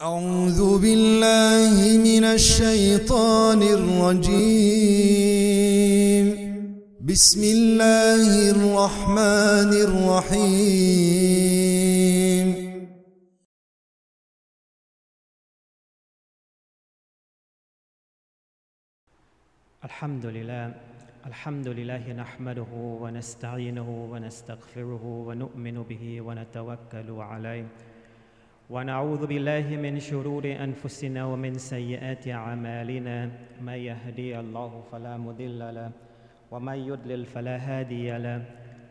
أعوذ بالله من الشيطان الرجيم. بسم الله الرحمن الرحيم. الحمد لله الحمد لله نحمده ونستعينه ونستغفره ونؤمن به ونتوكل عليه. ونعوذ بالله من شرور أنفسنا ومن سيئات أعمالنا. من يهدي الله فلا مضل له ومن يضلل فلا هادي له.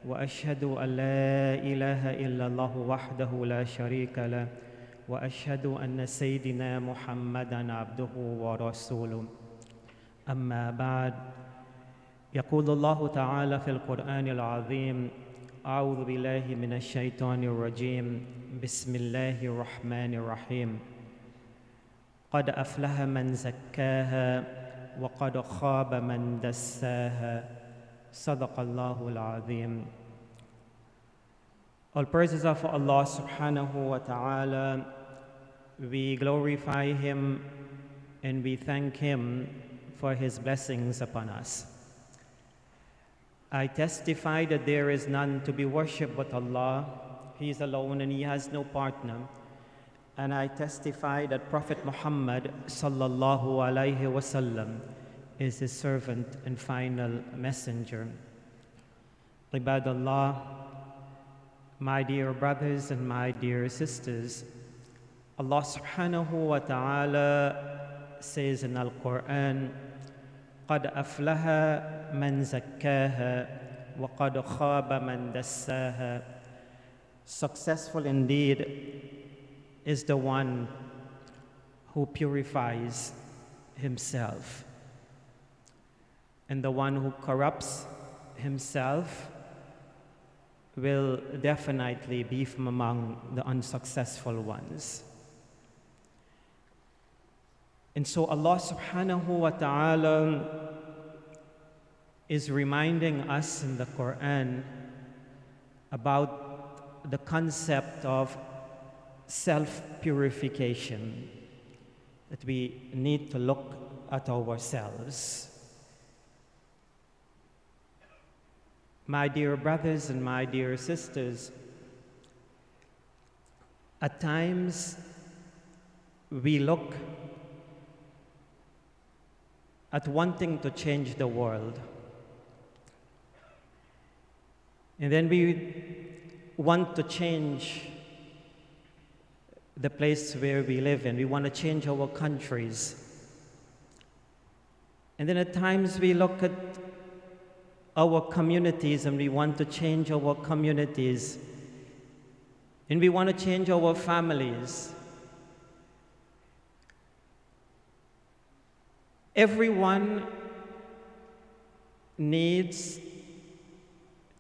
وأشهد أن لا إله إلا الله وحده لا شريك له وأشهد أن سيدنا محمدا عبده ورسوله. أما بعد يقول الله تعالى في القرآن العظيم أعوذ بالله من الشيطان الرجيم بسم الله الرحمن الرحيم قد أفلح من زكاها وقد خاب من دساها صدق الله العظيم All praises are for Allah subhanahu wa ta'ala. We glorify Him and we thank Him for his blessings upon us. I testify that there is none to be worshipped but Allah. He is alone and he has no partner. And I testify that Prophet Muhammad sallallahu alaihi wasallam is his servant and final messenger. Ibadallah, my dear brothers and my dear sisters, Allah subhanahu wa ta'ala says in Al Quran, قد أفلح من زكاها وقد خاب من دساها Successful indeed is the one who purifies himself. And the one who corrupts himself will definitely be from among the unsuccessful ones. And so Allah subhanahu wa ta'ala is reminding us in the Quran about the concept of self purification, that we need to look at ourselves. My dear brothers and my dear sisters, at times we look at wanting to change the world. And then we want to change the place where we live in. We want to change our countries. And then at times we look at our communities and we want to change our communities. And we want to change our families. Everyone needs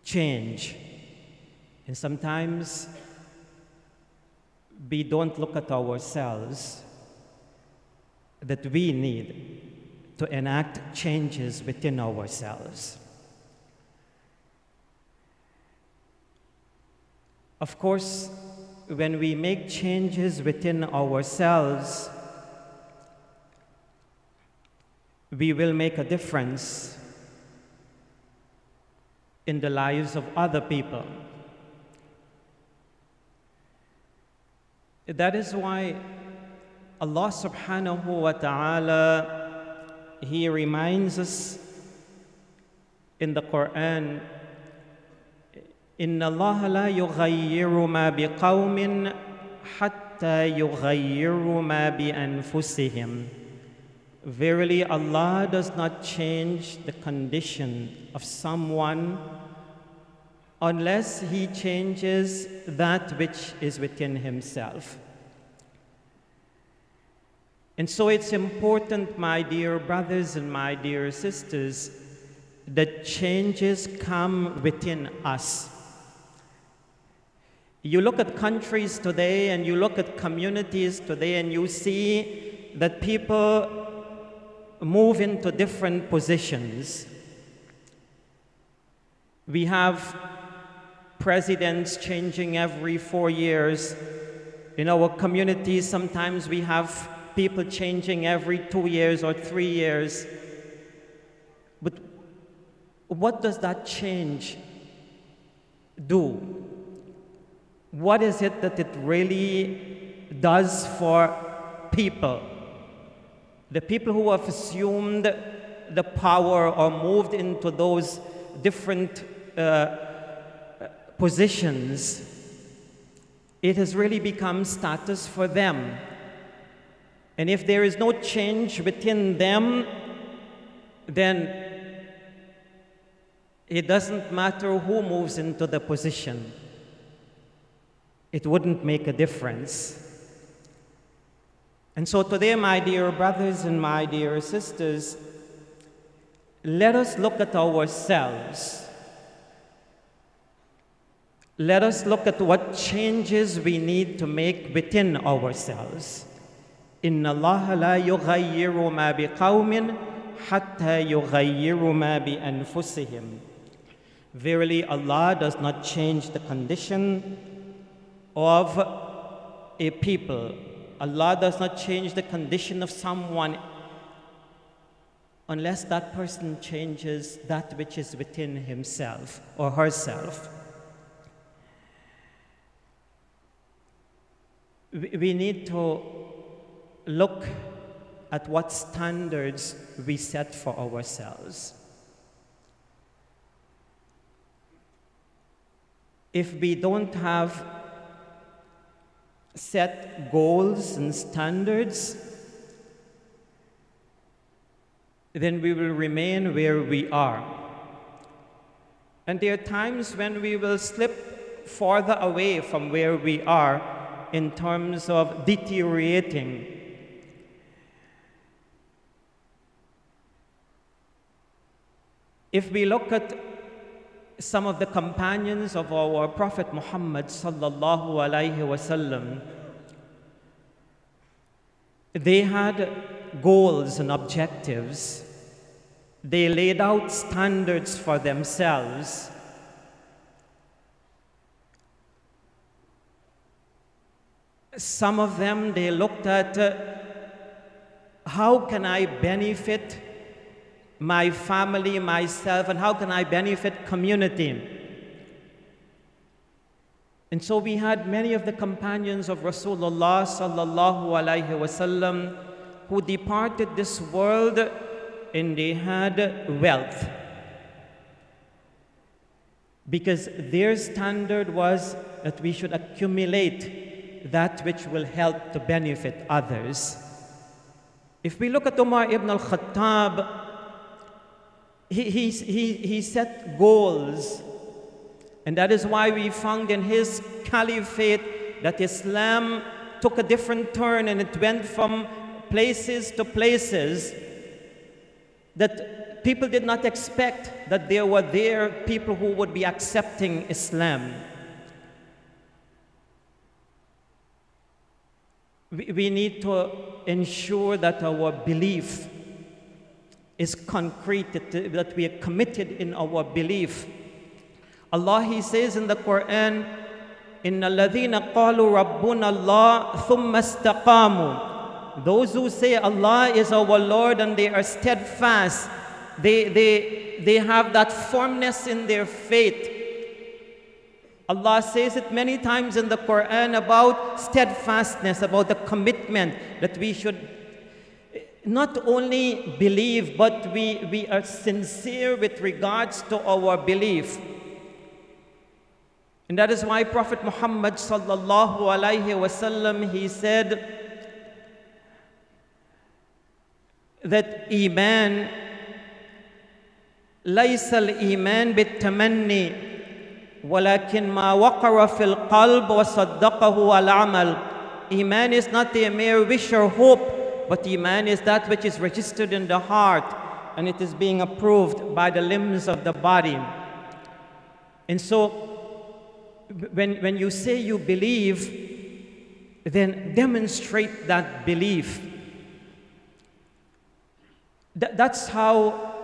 change. And sometimes we don't look at ourselves that we need to enact changes within ourselves. Of course, when we make changes within ourselves, we will make a difference in the lives of other people. That is why Allah subhanahu wa ta'ala He reminds us in the Quran إن الله لا يغير ما بقوم حتى يغيروا ما بأنفسهم Verily, Allah does not change the condition of someone unless He changes that which is within Himself. And so it's important, my dear brothers and my dear sisters, that changes come within us. You look at countries today and you look at communities today and you see that people move into different positions. We have presidents changing every four years. In our communities, sometimes we have people changing every two years or three years. But what does that change do? What is it that it really does for people? The people who have assumed the power or moved into those different uh, positions, it has really become status for them. And if there is no change within them, then it doesn't matter who moves into the position, it wouldn't make a difference. And so, today, my dear brothers and my dear sisters, let us look at ourselves. Let us look at what changes we need to make within ourselves. إن الله لا يغير ما بقوم حتى يغيروا ما بأنفسهم. Verily, Allah does not change the condition of a people. Allah does not change the condition of someone unless that person changes that which is within himself or herself. We need to look at what standards we set for ourselves. If we don't have set goals and standards, then we will remain where we are. And there are times when we will slip farther away from where we are in terms of deteriorating. If we look at some of the companions of our Prophet Muhammad sallallahu alaihi wasallam, they had goals and objectives. They laid out standards for themselves. Some of them, they looked at uh, how can I benefit my family, myself, and how can I benefit community? And so we had many of the companions of Rasulullah sallallahu alaihi wasallam who departed this world and they had wealth. Because their standard was that we should accumulate that which will help to benefit others. If we look at Umar ibn al Khattab, he, he, he, he set goals. And that is why we found in his caliphate that Islam took a different turn and it went from places to places that people did not expect that there were there people who would be accepting Islam. We, we need to ensure that our belief is concrete, that, that we are committed in our belief. Allah, He says in the Quran, إن الذين قالوا ربنا الله ثم استقاموا those who say Allah is our Lord and they are steadfast, they, they, they have that firmness in their faith. Allah says it many times in the Quran about steadfastness, about the commitment that we should not only believe, but we, we are sincere with regards to our belief. And that is why Prophet Muhammad sallallahu alaihi wasallam he said, that Iman ليس الإيمان بالتمني ولكن ما وقر في القلب وصدقه العمل Iman is not a mere wish or hope but Iman is that which is registered in the heart and it is being approved by the limbs of the body and so when, when you say you believe then demonstrate that belief Th- that's how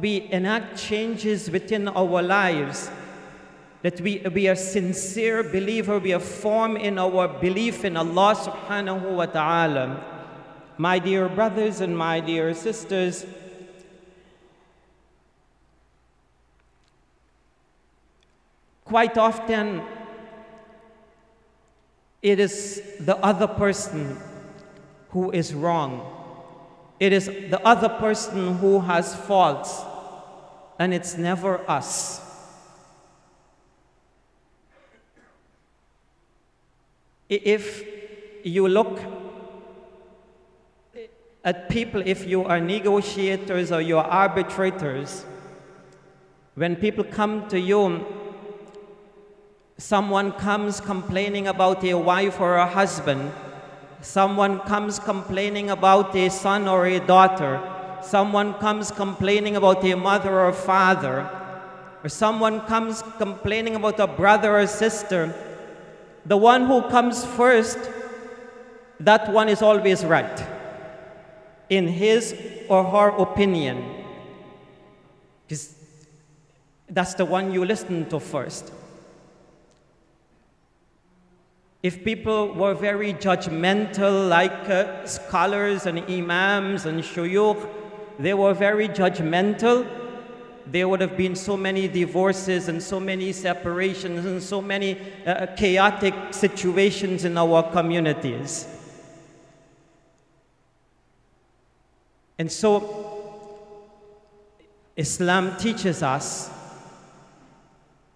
we enact changes within our lives. that we be a sincere believer, we are firm in our belief in Allah subhanahu wa ta'ala. My dear brothers and my dear sisters, quite often it is the other person who is wrong. It is the other person who has faults, and it's never us. If you look at people, if you are negotiators or you are arbitrators, when people come to you, someone comes complaining about a wife or a husband, someone comes complaining about a son or a daughter, someone comes complaining about a mother or father, or someone comes complaining about a brother or sister, the one who comes first, that one is always right in his or her opinion. That's the one you listen to first. If people were very judgmental, like uh, scholars and imams and shuyukh, they were very judgmental, there would have been so many divorces and so many separations and so many uh, chaotic situations in our communities. And so, Islam teaches us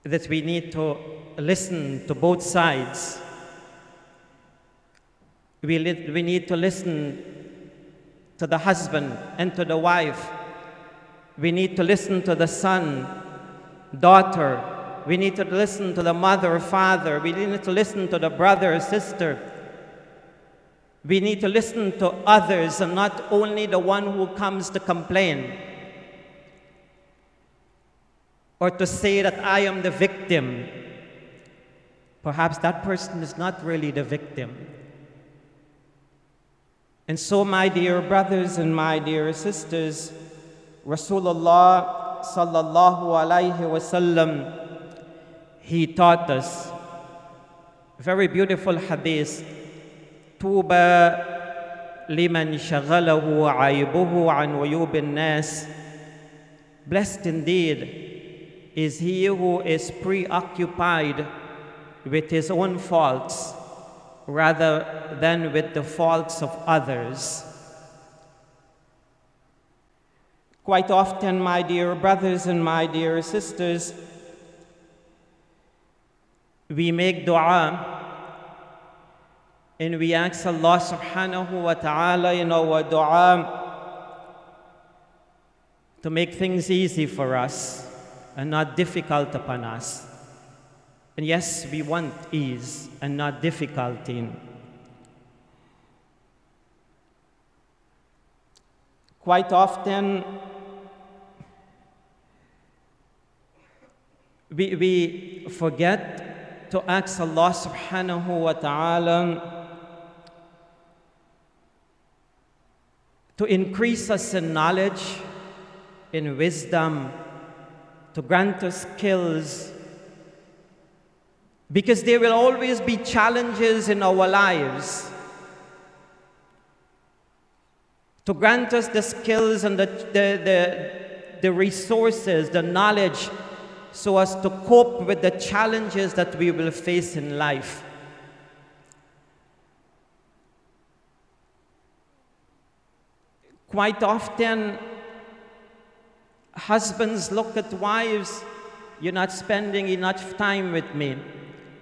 that we need to listen to both sides. We, we need to listen to the husband and to the wife we need to listen to the son, daughter. We need to listen to the mother, father. We need to listen to the brother, sister. We need to listen to others and not only the one who comes to complain or to say that I am the victim. Perhaps that person is not really the victim. And so, my dear brothers and my dear sisters, Rasulullah sallallahu alaihi wasallam, he taught us very beautiful hadith. Tuba liman shaghalahu aibuhu an uyub nas. Blessed indeed is he who is preoccupied with his own faults rather than with the faults of others. Quite often, my dear brothers and my dear sisters, we make dua and we ask Allah subhanahu wa ta'ala in our dua to make things easy for us and not difficult upon us. And yes, we want ease and not difficulty. Quite often, we, we forget to ask Allah subhanahu wa ta'ala to increase us in knowledge, in wisdom, to grant us skills. Because there will always be challenges in our lives. To grant us the skills and the, the, the, the resources, the knowledge so as to cope with the challenges that we will face in life. Quite often, husbands look at wives, you're not spending enough time with me.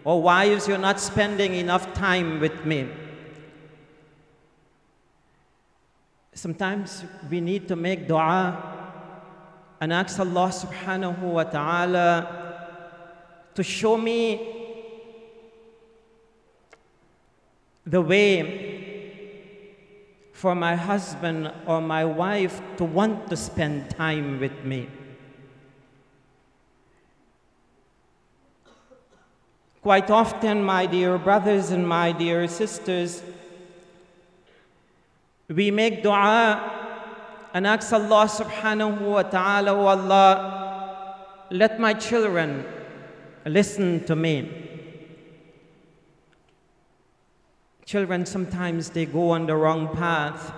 Or wives, you're not spending enough time with me. Sometimes we need to make dua and ask Allah subhanahu wa ta'ala to show me the way for my husband or my wife to want to spend time with me. Quite often, my dear brothers and my dear sisters, we make dua and ask Allah subhanahu wa ta'ala, oh Allah, let my children listen to me. Children sometimes they go on the wrong path.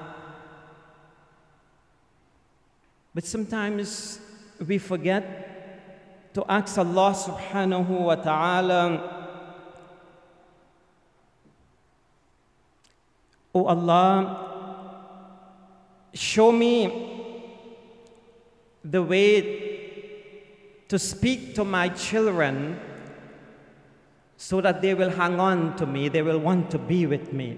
But sometimes we forget to ask Allah subhanahu wa ta'ala Oh Allah, show me the way to speak to my children so that they will hang on to me, they will want to be with me.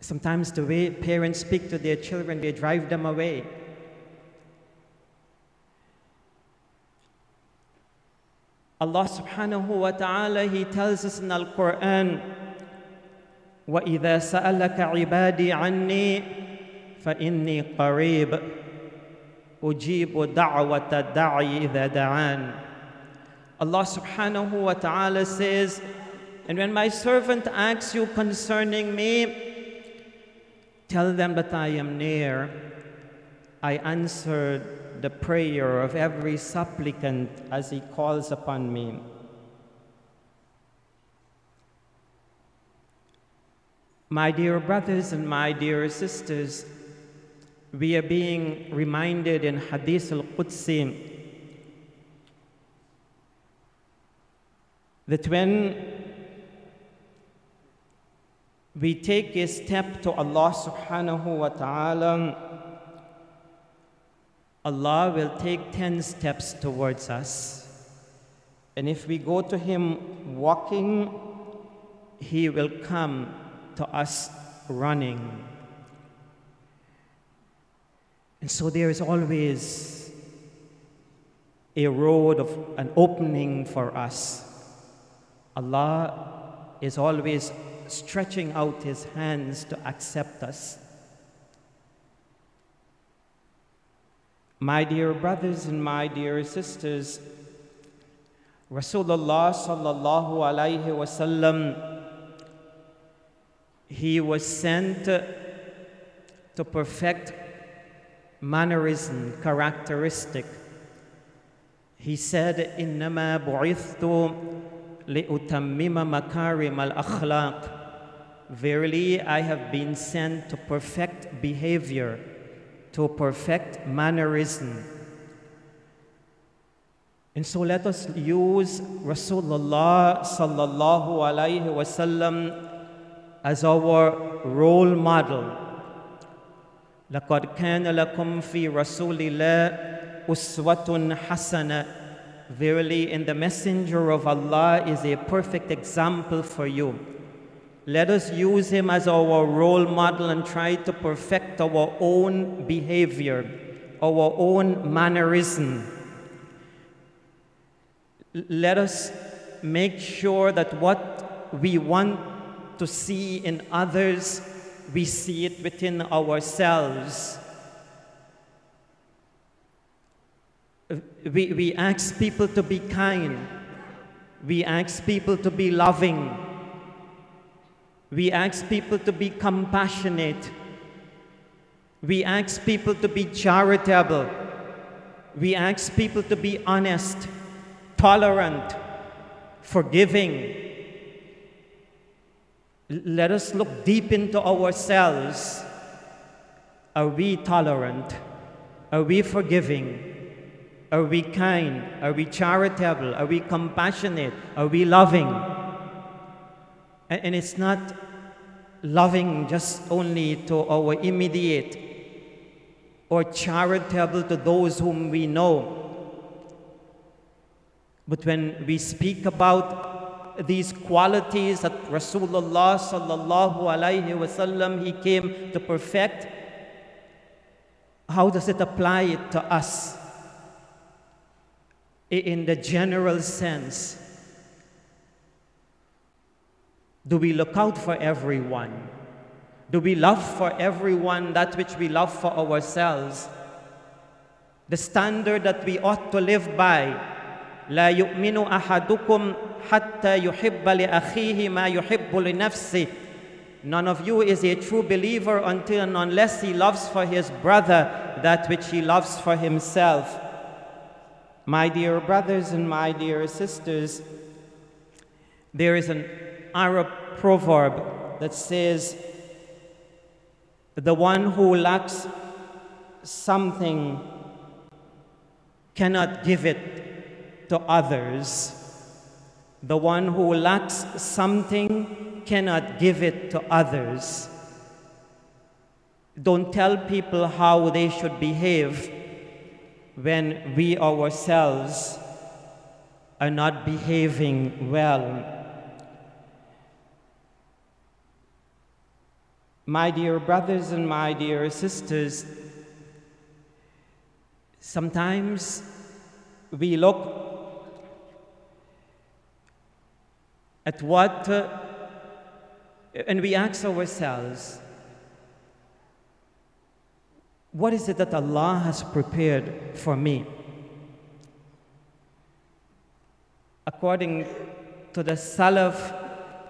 Sometimes the way parents speak to their children, they drive them away. Allah subhanahu wa ta'ala, He tells us in Al Quran, واذا سالك عبادي عني فاني قريب اجيب دعوه الداعي اذا دعان allah subhanahu wa ta'ala says and when my servant asks you concerning me tell them that i am near. I answered the prayer of every supplicant as he calls upon me. My dear brothers and my dear sisters, we are being reminded in Hadith al Qudsi that when we take a step to Allah subhanahu wa ta'ala, Allah will take 10 steps towards us. And if we go to Him walking, He will come to us running. And so there is always a road of an opening for us. Allah is always stretching out His hands to accept us. My dear brothers and my dear sisters, Rasulullah sallallahu alaihi wasallam he was sent to perfect mannerism, characteristic. He said, إنما بعثت لأتمم مكارم الأخلاق. Verily, I have been sent to perfect behavior, to perfect mannerism. And so let us use Rasulullah sallallahu alayhi wasallam as our role model. لقد كان لكم في رسول الله أسوة حسنة Verily, in the messenger of Allah is a perfect example for you. Let us use him as our role model and try to perfect our own behavior, our own mannerism. Let us make sure that what we want to see in others, we see it within ourselves. We, we ask people to be kind. We ask people to be loving. We ask people to be compassionate. We ask people to be charitable. We ask people to be honest, tolerant, forgiving, let us look deep into ourselves. Are we tolerant? Are we forgiving? Are we kind? Are we charitable? Are we compassionate? Are we loving? And it's not loving just only to our immediate or charitable to those whom we know. But when we speak about these qualities that Rasulullah sallallahu alaihi wasallam he came to perfect, how does it apply it to us? In the general sense, do we look out for everyone? Do we love for everyone that which we love for ourselves? The standard that we ought to live by لا يؤمن أحدكم حتى يحب لأخيه ما يحب لنفسه None of you is a true believer until and unless he loves for his brother that which he loves for himself. My dear brothers and my dear sisters, there is an Arab proverb that says, The one who lacks something cannot give it to others. The one who lacks something cannot give it to others. Don't tell people how they should behave when we ourselves are not behaving well. My dear brothers and my dear sisters, sometimes we look at what, uh, and we ask ourselves, what is it that Allah has prepared for me? According to the Salaf,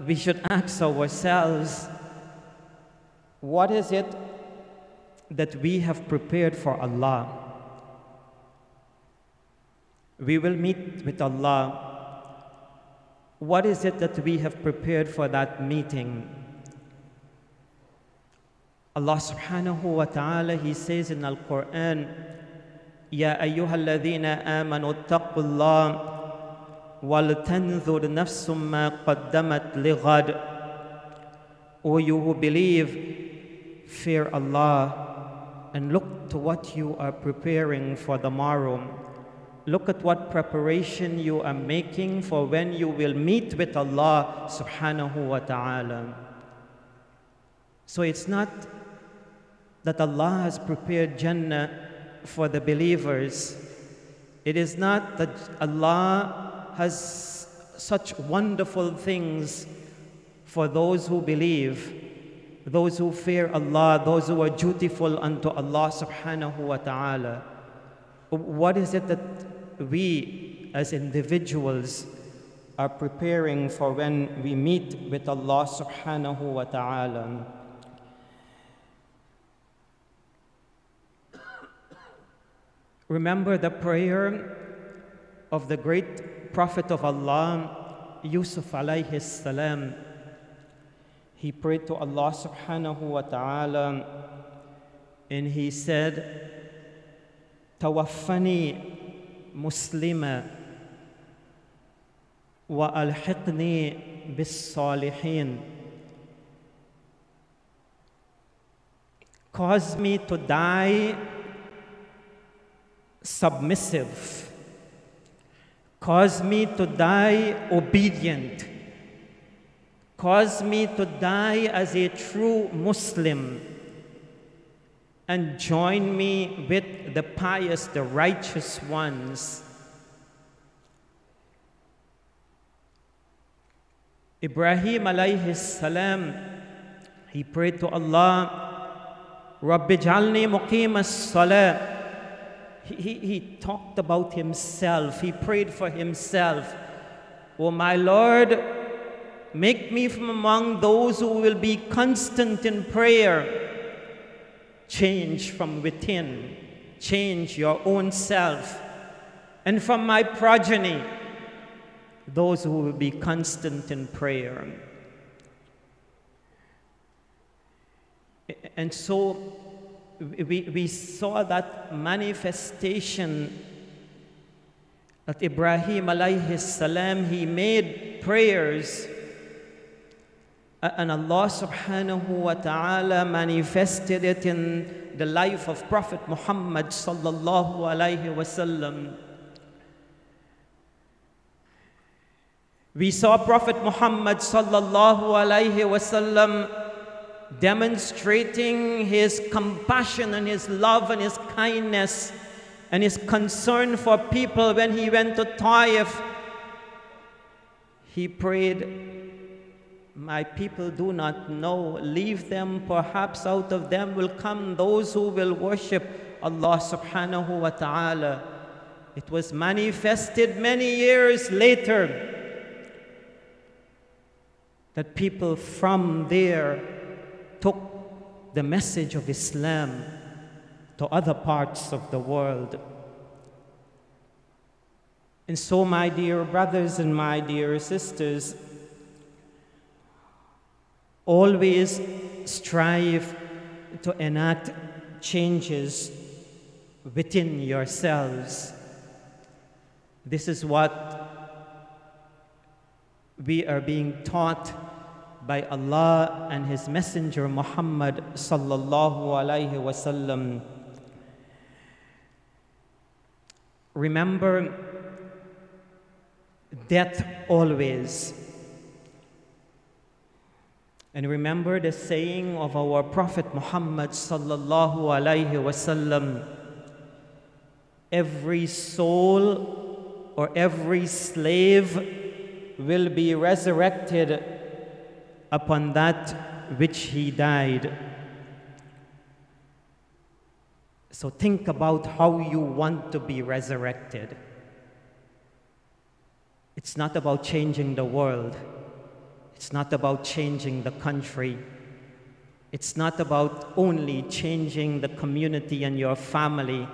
we should ask ourselves, what is it that we have prepared for Allah? We will meet with Allah. What is it that we have prepared for that meeting? Allah subhanahu wa ta'ala, He says in Al Quran, يا أيها الذين آمنوا اتقوا الله ولتنظر نفس ما قدمت لغد O you who believe, fear Allah and look to what you are preparing for the morrow. Look at what preparation you are making for when you will meet with Allah subhanahu wa ta'ala. So it's not that Allah has prepared Jannah for the believers. It is not that Allah has such wonderful things for those who believe, those who fear Allah, those who are dutiful unto Allah subhanahu wa ta'ala. What is it that we as individuals are preparing for when we meet with Allah subhanahu wa ta'ala? Remember the prayer of the great Prophet of Allah, Yusuf alayhi salam. He prayed to Allah subhanahu wa ta'ala and he said, Tawaffani muslima wa alhiqni bis salihin. Cause me to die submissive. Cause me to die obedient. Cause me to die as a true Muslim. And join me with the pious, the righteous ones. Ibrahim alayhi salam, he prayed to Allah, Rabbi jalni muqim as-salah he, he, talked about himself. He prayed for himself. Oh, my Lord, make me from among those who will be constant in prayer. Change from within, change your own self. And from my progeny, those who will be constant in prayer. And so we, we saw that manifestation that Ibrahim alayhi salam, he made prayers and Allah subhanahu wa ta'ala manifested it in the life of Prophet Muhammad sallallahu alayhi wasallam. We saw Prophet Muhammad sallallahu alayhi wasallam demonstrating his compassion and his love and his kindness and his concern for people when he went to Taif. He prayed, My people do not know, leave them, perhaps out of them will come those who will worship Allah subhanahu wa ta'ala. It was manifested many years later that people from there took the message of Islam to other parts of the world. And so, my dear brothers and my dear sisters, always strive to enact changes within yourselves. This is what we are being taught by Allah and His Messenger Muhammad sallallahu alaihi wasallam. Remember death always. And remember the saying of our Prophet Muhammad sallallahu alaihi wasallam every soul or every slave will be resurrected upon that which he died. So think about how you want to be resurrected. It's not about changing the world. It's not about changing the country. It's not about only changing the community and your family,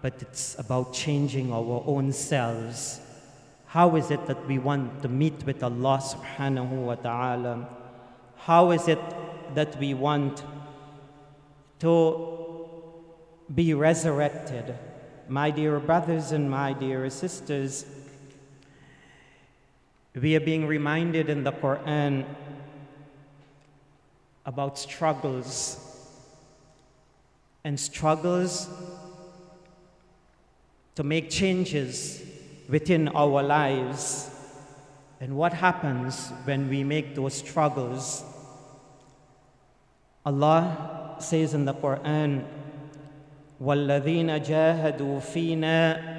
but it's about changing our own selves. How is it that we want to meet with Allah subhanahu wa ta'ala? How is it that we want to be resurrected? My dear brothers and my dear sisters, we are being reminded in the Quran about struggles and struggles to make changes within our lives. And what happens when we make those struggles? Allah says in the Quran, وَالَّذِينَ جَاهَدُوا فِينَا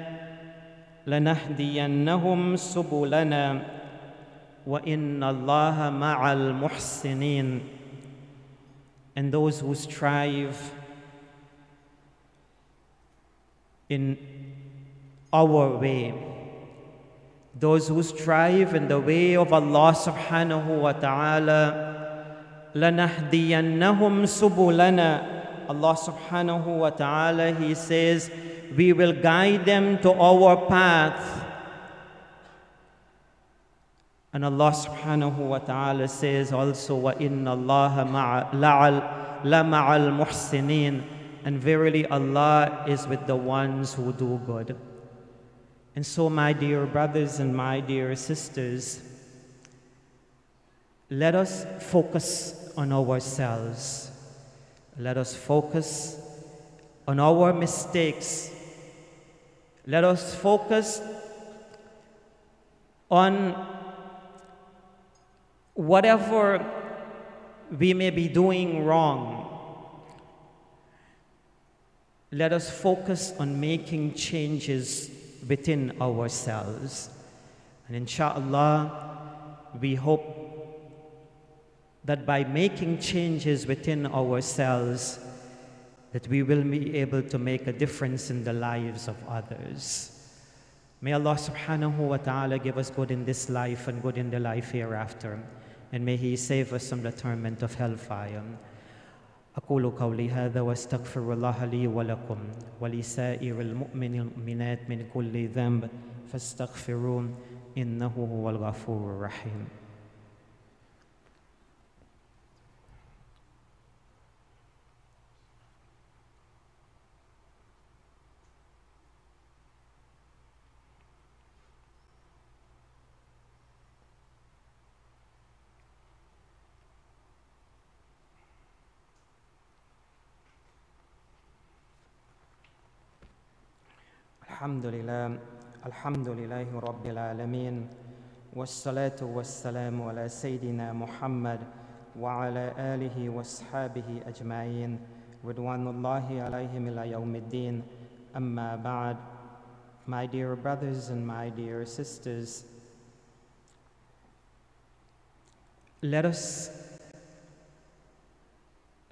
لَنَهْدِيَنَّهُمْ سُبُلَنَا وَإِنَّ اللَّهَ مَعَ الْمُحْسِنِينَ And those who strive in our way, those who strive in the way of Allah subhanahu wa ta'ala, لَنَهْدِيَنَّهُمْ سُبُلَنَا Allah subhanahu wa ta'ala, He says, we will guide them to our path. And Allah subhanahu wa ta'ala says also, وَإِنَّ اللَّهَ لَمَعَ الْمُحْسِنِينَ And verily Allah is with the ones who do good. And so, my dear brothers and my dear sisters, let us focus on ourselves. Let us focus on our mistakes. Let us focus on whatever we may be doing wrong. Let us focus on making changes within ourselves. And inshallah, we hope that by making changes within ourselves, that we will be able to make a difference in the lives of others. May Allah subhanahu wa ta'ala give us good in this life and good in the life hereafter. And may He save us from the torment of hellfire. أقول قولي هذا واستغفر الله لي ولكم ولسائر المؤمن المؤمنات من كل ذنب فاستغفروه إنه هو الغفور الرحيم. الحمد لله الحمد لله رب العالمين والصلاة والسلام على سيدنا محمد وعلى آله وأصحابه أجمعين رضوان الله عليهم إلى يوم الدين أما بعد My dear brothers and my dear sisters, let us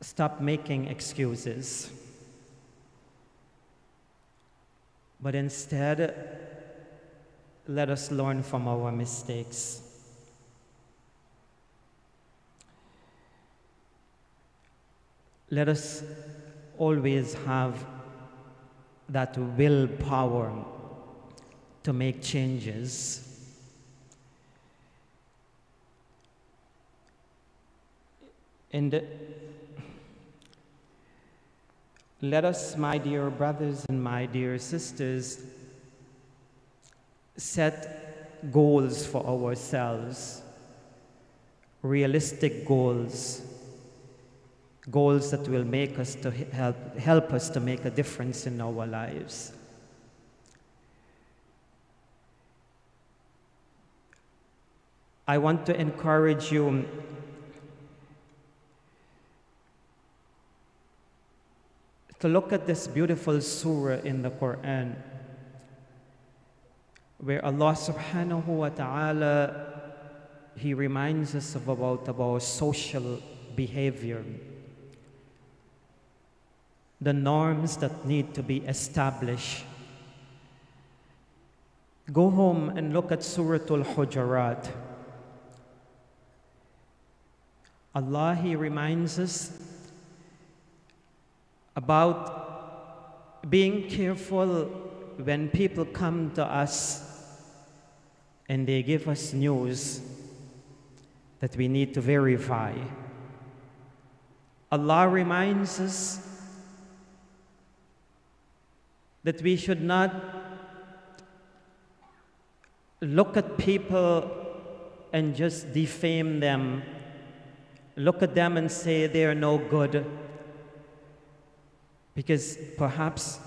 stop making excuses. But instead, let us learn from our mistakes. Let us always have that willpower to make changes. And let us, my dear brothers and my dear sisters, set goals for ourselves, realistic goals, goals that will make us to help, help us to make a difference in our lives. I want to encourage you to look at this beautiful surah in the Quran where Allah subhanahu wa ta'ala he reminds us of about about social behavior. The norms that need to be established. Go home and look at surah al-hujurat Allah he reminds us about being careful when people come to us and they give us news that we need to verify. Allah reminds us that we should not look at people and just defame them, look at them and say they are no good because perhaps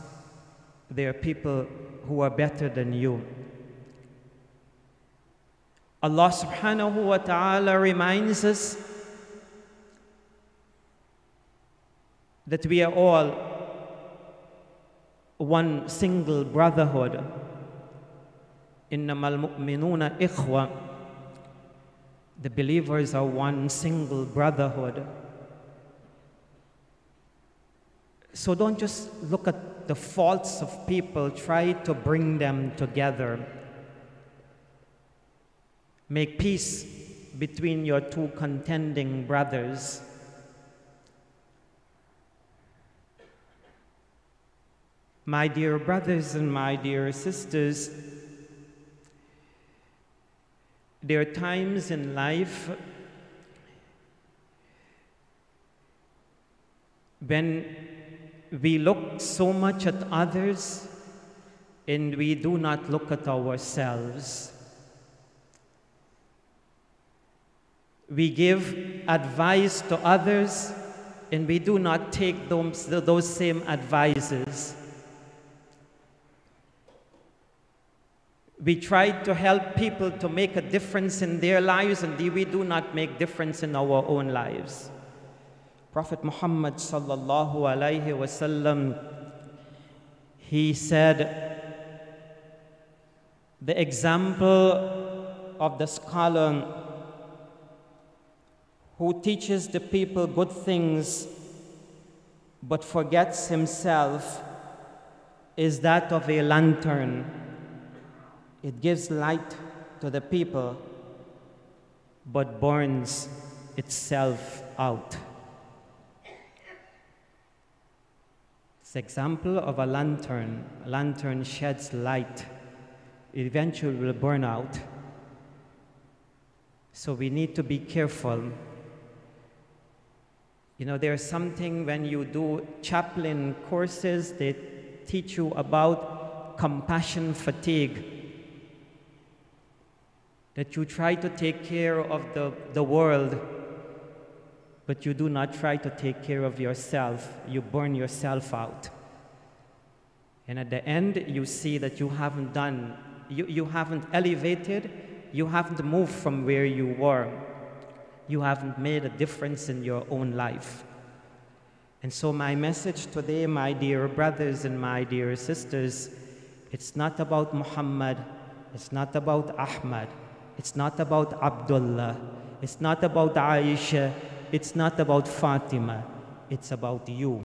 there are people who are better than you. Allah subhanahu wa ta'ala reminds us that we are all one single brotherhood. إنما المؤمنون إخوة. The believers are one single brotherhood. So don't just look at the faults of people, try to bring them together. Make peace between your two contending brothers. My dear brothers and my dear sisters, there are times in life when we look so much at others and we do not look at ourselves. We give advice to others and we do not take those, those same advices. We try to help people to make a difference in their lives and we do not make difference in our own lives. Prophet Muhammad sallallahu alaihi wasallam he said the example of the scholar who teaches the people good things but forgets himself is that of a lantern. It gives light to the people but burns itself out. Example of a lantern. A lantern sheds light. It eventually will burn out. So we need to be careful. You know, there's something when you do chaplain courses, they teach you about compassion fatigue. That you try to take care of the, the world but you do not try to take care of yourself. You burn yourself out. And at the end, you see that you haven't done, you, you haven't elevated, you haven't moved from where you were. You haven't made a difference in your own life. And so, my message today, my dear brothers and my dear sisters, it's not about Muhammad, it's not about Ahmad, it's not about Abdullah, it's not about Aisha, it's not about Fatima, it's about you.